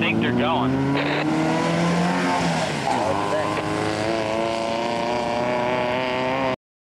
think they're going.